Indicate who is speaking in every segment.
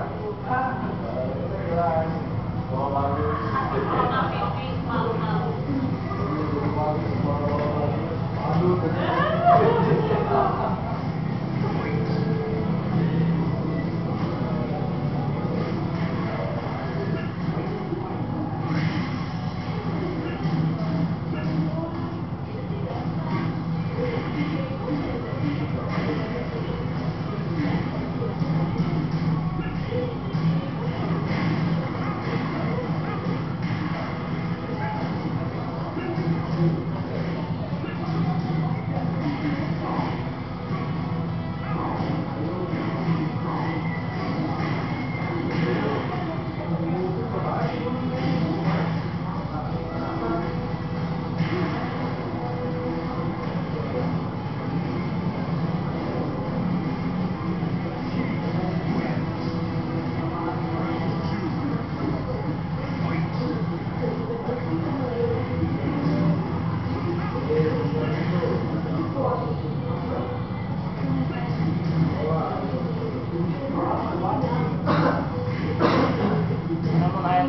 Speaker 1: Thank you.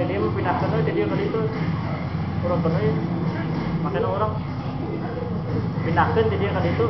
Speaker 2: jadi mau pindah ke jadi kali itu urang bener ya. makanya orang pindahkan jadi kali itu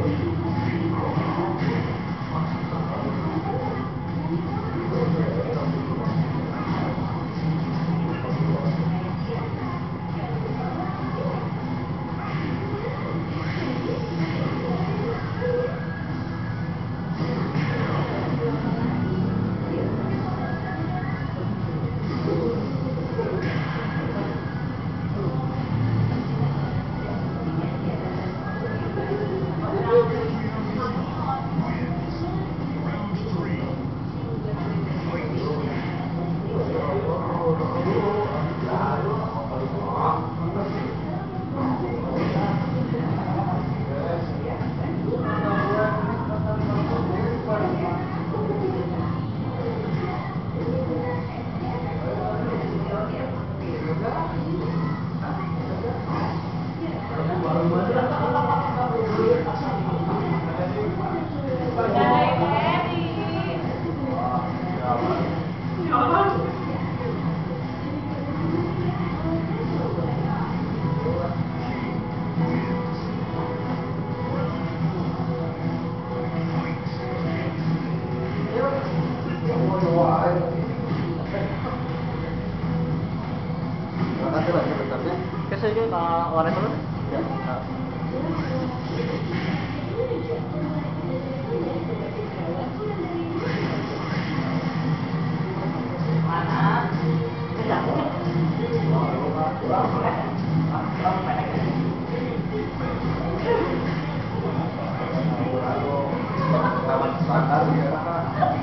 Speaker 2: hindi ka dito.
Speaker 1: Kasi yun,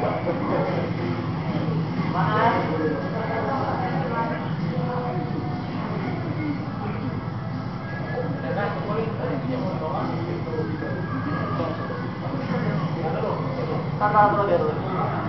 Speaker 2: 他他特别多。